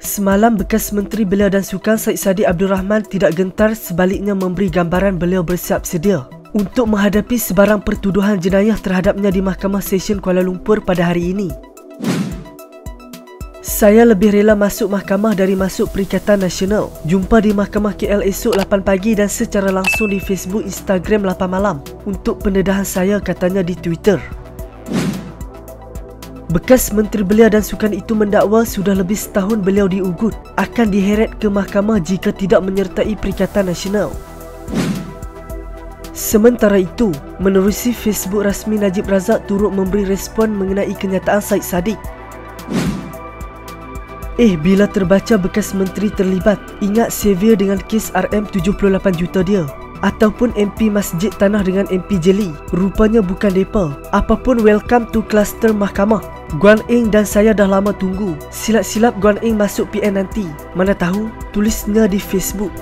Semalam bekas Menteri Belia dan Sukan Syed Saddiq Abdul Rahman tidak gentar sebaliknya memberi gambaran beliau bersiap sedia untuk menghadapi sebarang pertuduhan jenayah terhadapnya di Mahkamah Session Kuala Lumpur pada hari ini. Saya lebih rela masuk mahkamah dari masuk Perikatan Nasional. Jumpa di Mahkamah KL esok 8 pagi dan secara langsung di Facebook, Instagram 8 malam untuk pendedahan saya katanya di Twitter. Bekas Menteri Belia dan Sukan itu mendakwa sudah lebih setahun beliau diugut akan diheret ke mahkamah jika tidak menyertai Perikatan Nasional. Sementara itu, menerusi Facebook rasmi Najib Razak turut memberi respon mengenai kenyataan Said Saddiq. Eh, bila terbaca bekas menteri terlibat, ingat Xavier dengan kes RM 78 juta dia ataupun MP Masjid Tanah dengan MP Jeli. Rupanya bukan depa. Apapun welcome to cluster mahkamah. Guan Eng dan saya dah lama tunggu. Silap-silap Guan Eng masuk PN nanti. Mana tahu, tulisnya di Facebook.